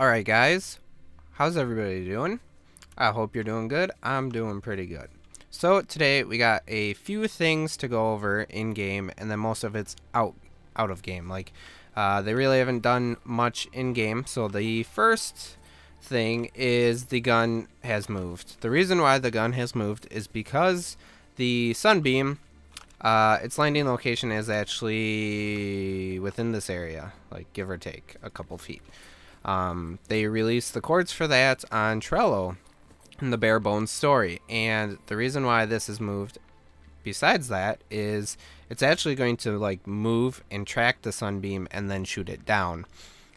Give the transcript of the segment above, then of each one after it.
Alright guys, how's everybody doing? I hope you're doing good. I'm doing pretty good. So today we got a few things to go over in game and then most of it's out out of game. Like uh, they really haven't done much in game. So the first thing is the gun has moved. The reason why the gun has moved is because the sunbeam uh, its landing location is actually within this area, like give or take a couple feet. Um, they released the coords for that on Trello in the Bare Bones story. And the reason why this is moved besides that is it's actually going to like move and track the sunbeam and then shoot it down.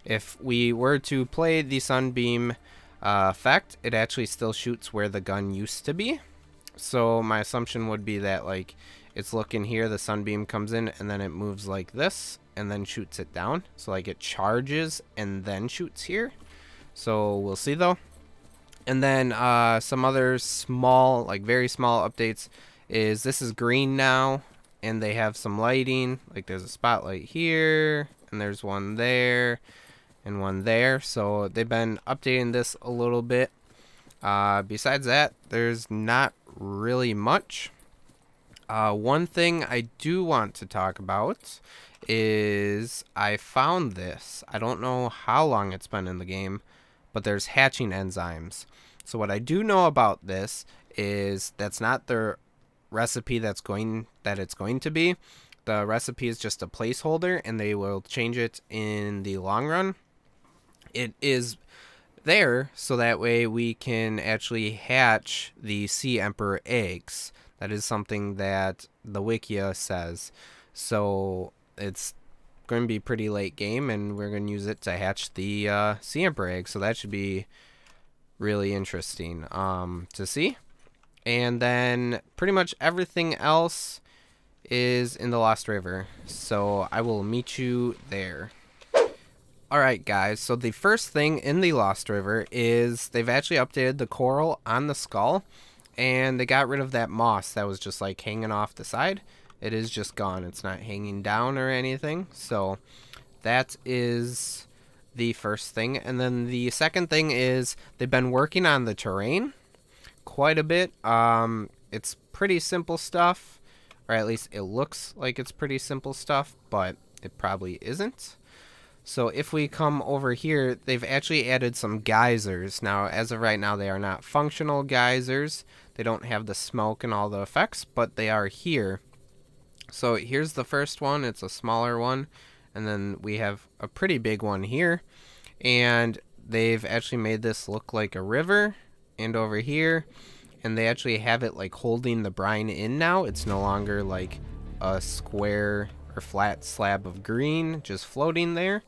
If we were to play the sunbeam uh, effect, it actually still shoots where the gun used to be. So my assumption would be that like it's looking here, the sunbeam comes in and then it moves like this and then shoots it down. So like it charges and then shoots here. So we'll see though. And then uh, some other small, like very small updates is this is green now and they have some lighting. Like there's a spotlight here and there's one there and one there. So they've been updating this a little bit. Uh, besides that, there's not really much. Uh, one thing I do want to talk about is I found this. I don't know how long it's been in the game, but there's hatching enzymes. So what I do know about this is that's not the recipe that's going that it's going to be. The recipe is just a placeholder and they will change it in the long run. It is there so that way we can actually hatch the sea emperor eggs that is something that the Wikia says. So it's going to be pretty late game, and we're going to use it to hatch the uh, Sea Emperor egg. So that should be really interesting um, to see. And then pretty much everything else is in the Lost River. So I will meet you there. Alright guys, so the first thing in the Lost River is they've actually updated the coral on the skull and they got rid of that moss that was just like hanging off the side. It is just gone. It's not hanging down or anything. So that is the first thing. And then the second thing is they've been working on the terrain quite a bit. Um, it's pretty simple stuff, or at least it looks like it's pretty simple stuff, but it probably isn't. So if we come over here, they've actually added some geysers. Now, as of right now, they are not functional geysers. They don't have the smoke and all the effects, but they are here. So here's the first one. It's a smaller one. And then we have a pretty big one here. And they've actually made this look like a river. And over here, and they actually have it like holding the brine in now. It's no longer like a square or flat slab of green just floating there.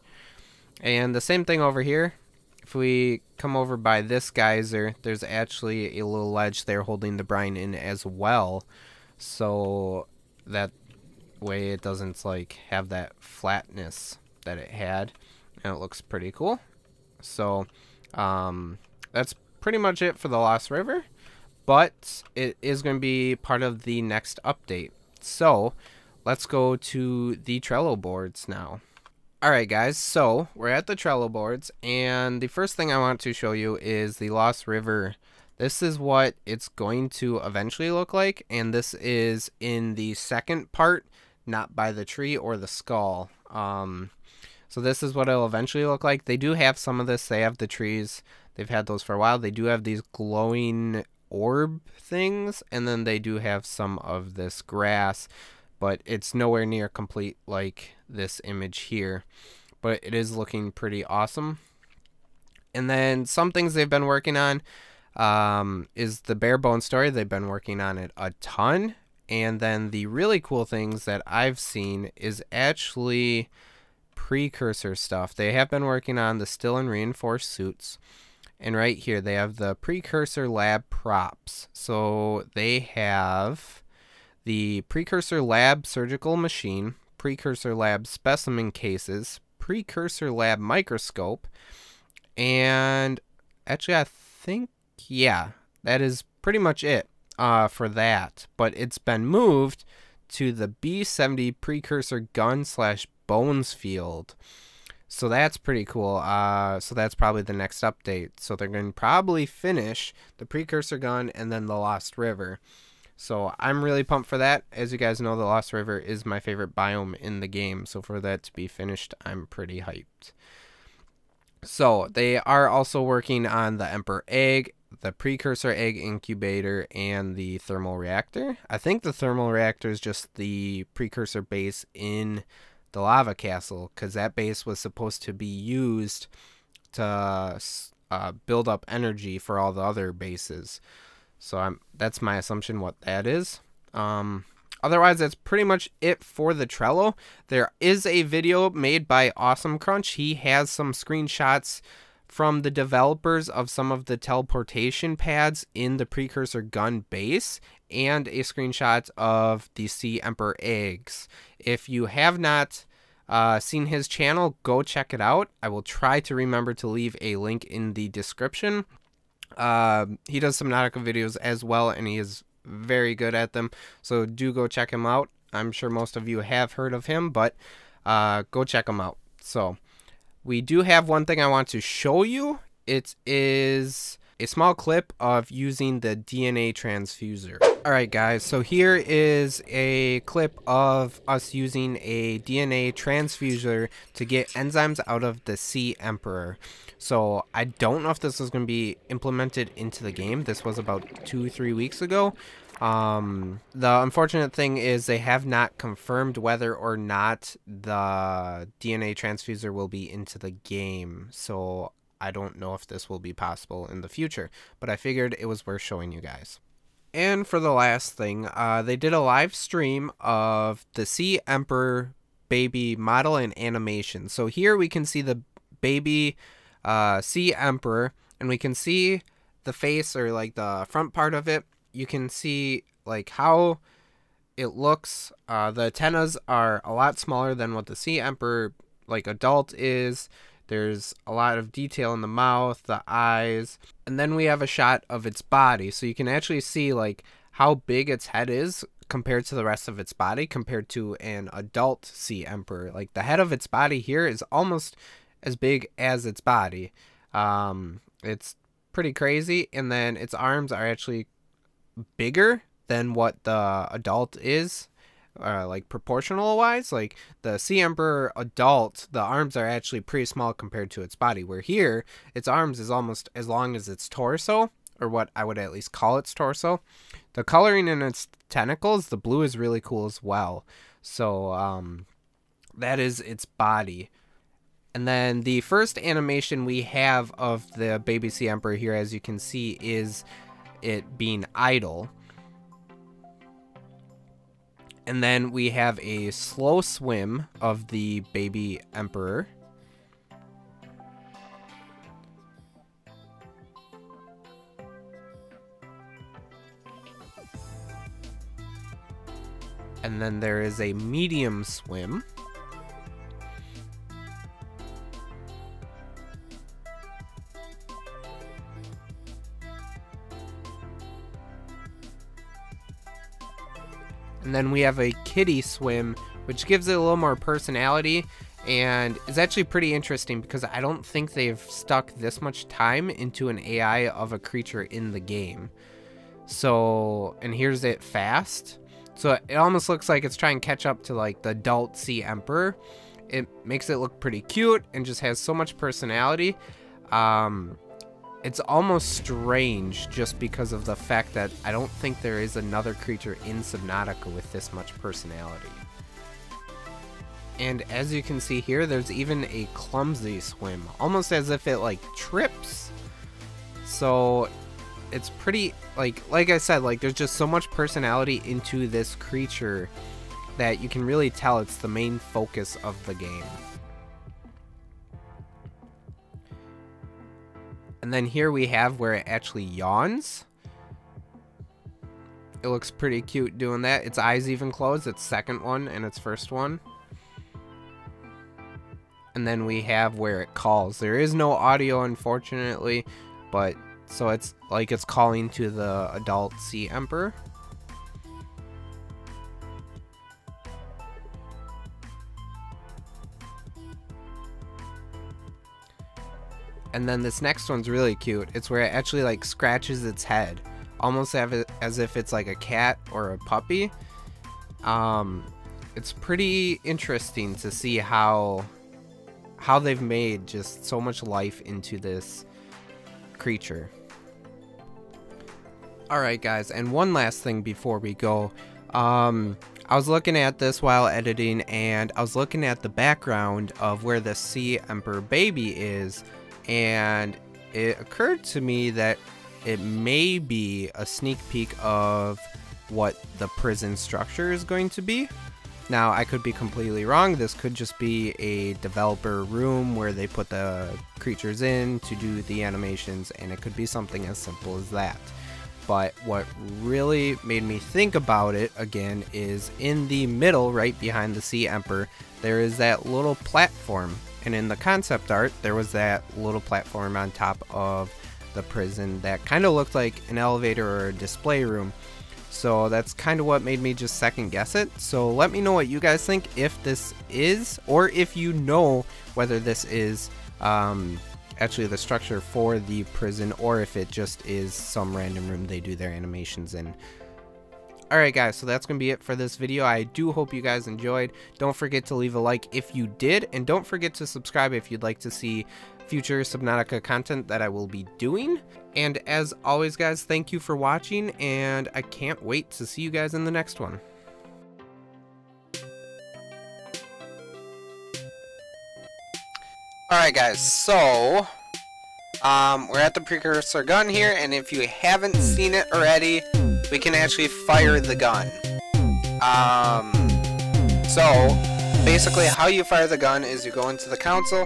And the same thing over here. If we come over by this geyser, there's actually a little ledge there holding the brine in as well. So that way it doesn't like have that flatness that it had. And it looks pretty cool. So um, that's pretty much it for the Lost River. But it is going to be part of the next update. So let's go to the Trello boards now. Alright guys, so we're at the Trello boards and the first thing I want to show you is the Lost River. This is what it's going to eventually look like and this is in the second part, not by the tree or the skull. Um, so this is what it'll eventually look like. They do have some of this, they have the trees, they've had those for a while. They do have these glowing orb things and then they do have some of this grass but it's nowhere near complete like this image here. But it is looking pretty awesome. And then some things they've been working on um, is the bare bone story. They've been working on it a ton. And then the really cool things that I've seen is actually precursor stuff. They have been working on the still and reinforced suits. And right here, they have the precursor lab props. So they have the Precursor Lab surgical machine, Precursor Lab specimen cases, Precursor Lab microscope, and actually, I think, yeah, that is pretty much it uh, for that. But it's been moved to the B70 Precursor gun slash bones field. So that's pretty cool. Uh, so that's probably the next update. So they're going to probably finish the Precursor Gun and then the Lost River. So I'm really pumped for that. As you guys know, the Lost River is my favorite biome in the game. So for that to be finished, I'm pretty hyped. So they are also working on the Emperor Egg, the Precursor Egg Incubator, and the Thermal Reactor. I think the Thermal Reactor is just the Precursor base in the lava castle because that base was supposed to be used to uh, build up energy for all the other bases. So I'm that's my assumption what that is. Um, otherwise, that's pretty much it for the Trello. There is a video made by AwesomeCrunch. He has some screenshots from the developers of some of the teleportation pads in the precursor gun base and a screenshot of the Sea Emperor eggs. If you have not uh, seen his channel, go check it out. I will try to remember to leave a link in the description. Uh, he does Subnautica videos as well, and he is very good at them. So do go check him out. I'm sure most of you have heard of him, but uh, go check him out. So we do have one thing I want to show you. It is a small clip of using the DNA transfuser. Alright guys, so here is a clip of us using a DNA transfuser to get enzymes out of the Sea Emperor. So I don't know if this is going to be implemented into the game. This was about two, three weeks ago. Um, the unfortunate thing is they have not confirmed whether or not the DNA transfuser will be into the game. So I don't know if this will be possible in the future, but I figured it was worth showing you guys. And for the last thing, uh, they did a live stream of the Sea Emperor baby model and animation. So here we can see the baby uh, Sea Emperor, and we can see the face or like the front part of it. You can see like how it looks. Uh, the antennas are a lot smaller than what the Sea Emperor like adult is. There's a lot of detail in the mouth, the eyes, and then we have a shot of its body. So you can actually see like how big its head is compared to the rest of its body compared to an adult sea emperor. Like the head of its body here is almost as big as its body. Um, it's pretty crazy. And then its arms are actually bigger than what the adult is uh, like proportional wise like the sea emperor adult the arms are actually pretty small compared to its body where here its arms is almost as long as its torso or what i would at least call its torso. The coloring in its tentacles the blue is really cool as well. So um that is its body. And then the first animation we have of the baby sea emperor here as you can see is it being idle and then we have a slow swim of the baby emperor. And then there is a medium swim. And then we have a kitty swim, which gives it a little more personality and is actually pretty interesting because I don't think they've stuck this much time into an AI of a creature in the game. So, and here's it fast. So it almost looks like it's trying to catch up to like the adult Sea Emperor. It makes it look pretty cute and just has so much personality. Um, it's almost strange just because of the fact that I don't think there is another creature in Subnautica with this much personality. And as you can see here, there's even a clumsy swim, almost as if it like trips. So it's pretty like like I said, like there's just so much personality into this creature that you can really tell it's the main focus of the game. And then here we have where it actually yawns. It looks pretty cute doing that. Its eyes even closed. Its second one and its first one. And then we have where it calls. There is no audio, unfortunately, but so it's like it's calling to the adult Sea Emperor. And then this next one's really cute. It's where it actually like scratches its head, almost as if it's like a cat or a puppy. Um, it's pretty interesting to see how how they've made just so much life into this creature. Alright guys, and one last thing before we go. Um, I was looking at this while editing and I was looking at the background of where the Sea Emperor baby is and it occurred to me that it may be a sneak peek of what the prison structure is going to be. Now, I could be completely wrong. This could just be a developer room where they put the creatures in to do the animations, and it could be something as simple as that. But what really made me think about it again is in the middle, right behind the Sea Emperor, there is that little platform. And in the concept art, there was that little platform on top of the prison that kind of looked like an elevator or a display room. So that's kind of what made me just second guess it. So let me know what you guys think if this is, or if you know whether this is um, actually the structure for the prison, or if it just is some random room they do their animations in. Alright guys, so that's going to be it for this video. I do hope you guys enjoyed. Don't forget to leave a like if you did, and don't forget to subscribe if you'd like to see future Subnautica content that I will be doing. And as always, guys, thank you for watching, and I can't wait to see you guys in the next one. Alright guys, so um, we're at the precursor gun here, and if you haven't seen it already, we can actually fire the gun. Um, so, basically how you fire the gun is you go into the console,